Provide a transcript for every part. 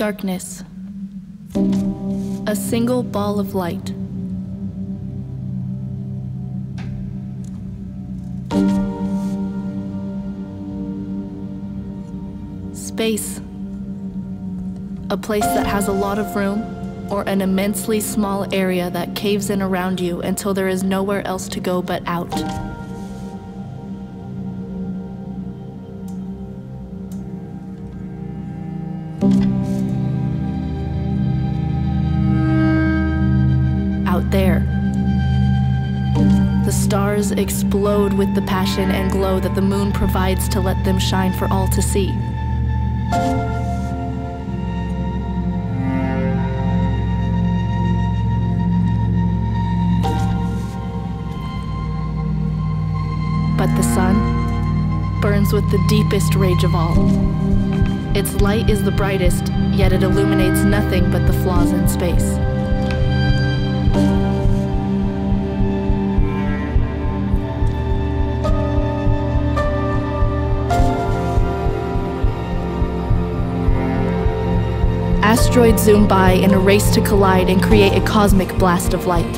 Darkness. A single ball of light. Space. A place that has a lot of room or an immensely small area that caves in around you until there is nowhere else to go but out. The stars explode with the passion and glow that the moon provides to let them shine for all to see. But the sun burns with the deepest rage of all. Its light is the brightest, yet it illuminates nothing but the flaws in space. Asteroids zoom by in a race to collide and create a cosmic blast of light.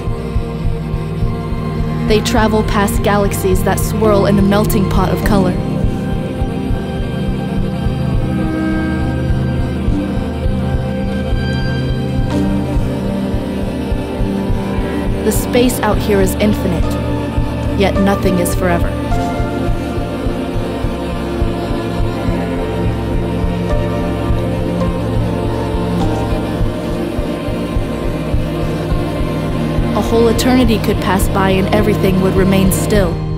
They travel past galaxies that swirl in a melting pot of color. The space out here is infinite, yet nothing is forever. Whole eternity could pass by and everything would remain still.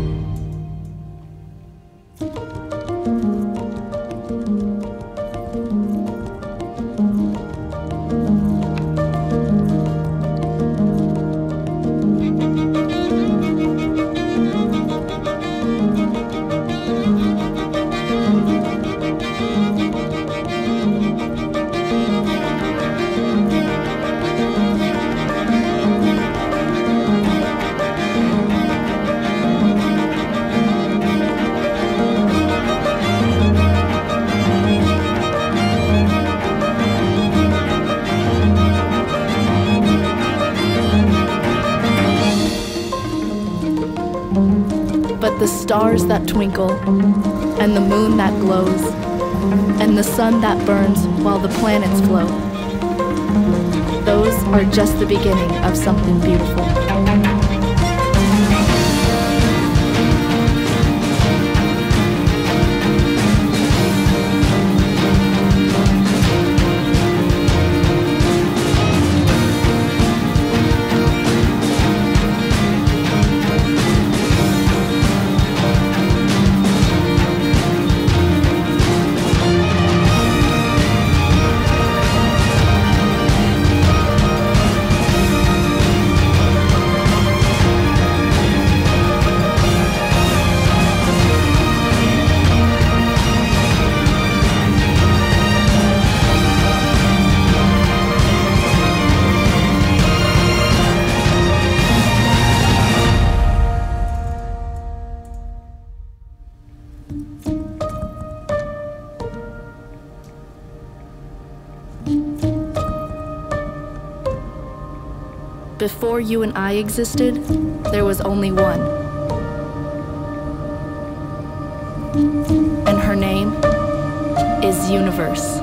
The stars that twinkle, and the moon that glows, and the sun that burns while the planets flow, those are just the beginning of something beautiful. Before you and I existed, there was only one. And her name is Universe.